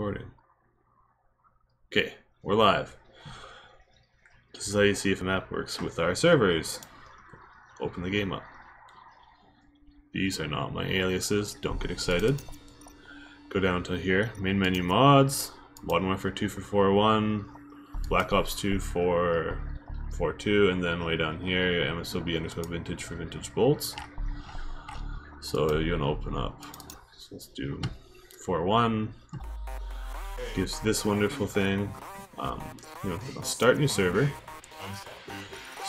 recording. Okay, we're live. This is how you see if a map works with our servers. Open the game up. These are not my aliases, don't get excited. Go down to here, main menu mods, Modern Warfare 2 for 4.1, Black Ops 2 for 4.2, and then way down here, MSOB underscore vintage for vintage bolts. So you're gonna open up, so let's do 4.1, gives this wonderful thing, um, you know, start new server,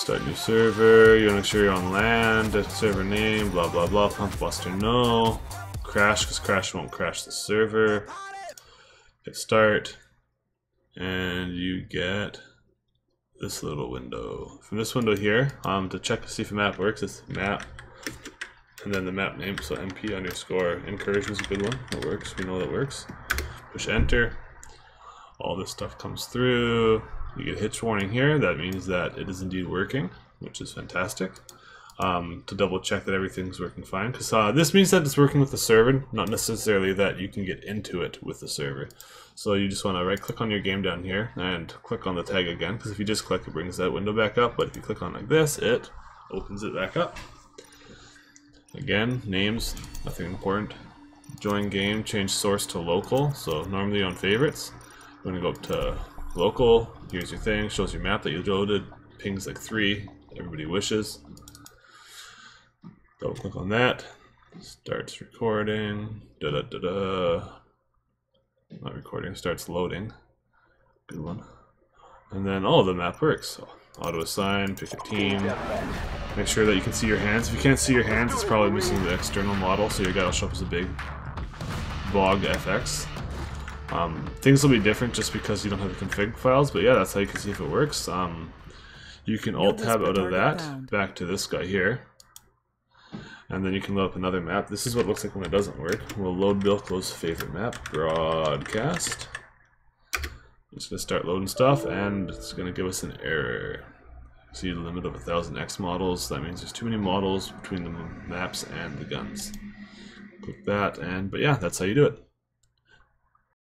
Start new server, you want to make sure you're on LAN, server name, blah blah blah, PunkBuster no. Crash, because crash won't crash the server. Hit start, and you get this little window. From this window here, um, to check to see if a map works, it's map, and then the map name, so mp underscore. Incursion is a good one, that works, we know that works. Push enter, all this stuff comes through, you get a hitch warning here. That means that it is indeed working, which is fantastic. Um, to double check that everything's working fine, because uh, this means that it's working with the server, not necessarily that you can get into it with the server. So you just want to right click on your game down here and click on the tag again, because if you just click it brings that window back up, but if you click on like this, it opens it back up. Again, names, nothing important. Join game, change source to local, so normally on favorites. I'm to go up to local, here's your thing, shows your map that you loaded, pings like three, everybody wishes. Double click on that, starts recording, da da da da. Not recording, starts loading. Good one. And then, all oh, the map works. So, auto assign, pick a team. Make sure that you can see your hands. If you can't see your hands, it's probably missing the external model, so your guy will show up as a big bogged FX. Um, things will be different just because you don't have the config files, but yeah, that's how you can see if it works. Um, you can alt tab out of that back to this guy here. And then you can load up another map. This is what it looks like when it doesn't work. We'll load Bilko's favorite map, broadcast. It's gonna start loading stuff and it's gonna give us an error. See the limit of a thousand X models. That means there's too many models between the maps and the guns. Click that and, but yeah, that's how you do it.